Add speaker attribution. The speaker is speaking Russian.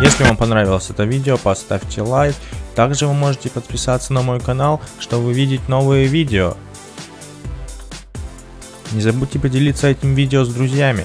Speaker 1: Если вам понравилось это видео, поставьте лайк. Также вы можете подписаться на мой канал, чтобы видеть новые видео. Не забудьте поделиться этим видео с друзьями.